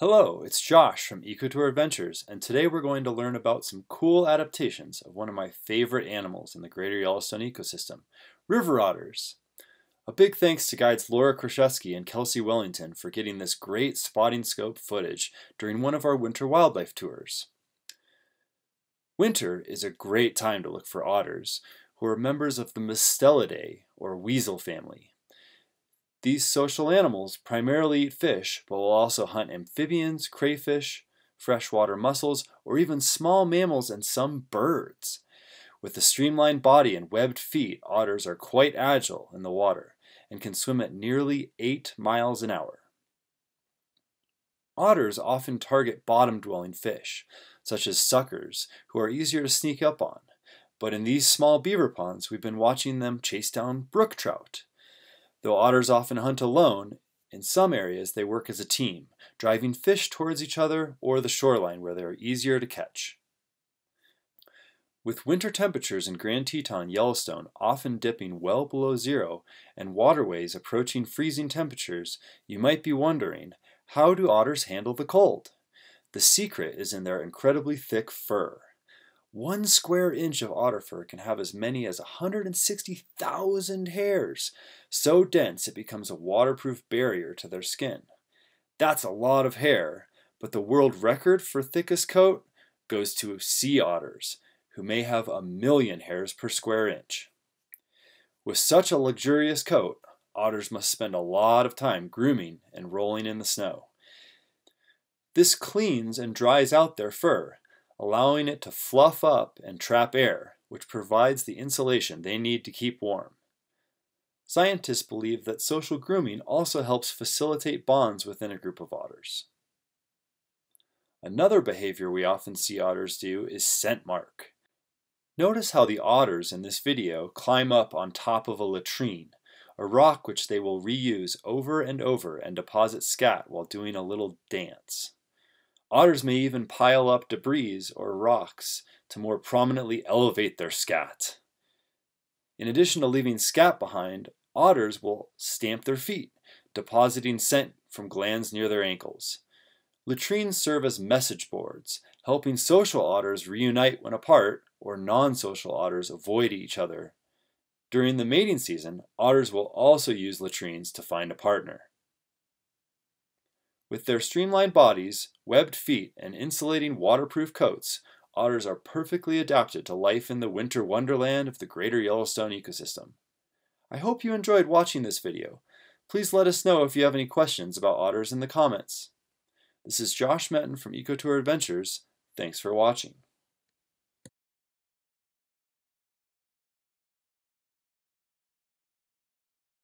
Hello, it's Josh from EcoTour Adventures, and today we're going to learn about some cool adaptations of one of my favorite animals in the greater Yellowstone ecosystem, river otters. A big thanks to guides Laura Krusheski and Kelsey Wellington for getting this great spotting scope footage during one of our winter wildlife tours. Winter is a great time to look for otters, who are members of the Mustelidae, or weasel family. These social animals primarily eat fish, but will also hunt amphibians, crayfish, freshwater mussels, or even small mammals and some birds. With a streamlined body and webbed feet, otters are quite agile in the water and can swim at nearly 8 miles an hour. Otters often target bottom-dwelling fish, such as suckers, who are easier to sneak up on. But in these small beaver ponds, we've been watching them chase down brook trout. Though otters often hunt alone, in some areas they work as a team, driving fish towards each other or the shoreline where they are easier to catch. With winter temperatures in Grand Teton Yellowstone often dipping well below zero and waterways approaching freezing temperatures, you might be wondering, how do otters handle the cold? The secret is in their incredibly thick fur. One square inch of otter fur can have as many as 160,000 hairs, so dense it becomes a waterproof barrier to their skin. That's a lot of hair, but the world record for thickest coat goes to sea otters, who may have a million hairs per square inch. With such a luxurious coat, otters must spend a lot of time grooming and rolling in the snow. This cleans and dries out their fur, allowing it to fluff up and trap air, which provides the insulation they need to keep warm. Scientists believe that social grooming also helps facilitate bonds within a group of otters. Another behavior we often see otters do is scent mark. Notice how the otters in this video climb up on top of a latrine, a rock which they will reuse over and over and deposit scat while doing a little dance. Otters may even pile up debris or rocks to more prominently elevate their scat. In addition to leaving scat behind, otters will stamp their feet, depositing scent from glands near their ankles. Latrines serve as message boards, helping social otters reunite when apart or non-social otters avoid each other. During the mating season, otters will also use latrines to find a partner. With their streamlined bodies, webbed feet, and insulating waterproof coats, otters are perfectly adapted to life in the winter wonderland of the greater Yellowstone ecosystem. I hope you enjoyed watching this video. Please let us know if you have any questions about otters in the comments. This is Josh Metten from EcoTour Adventures. Thanks for watching.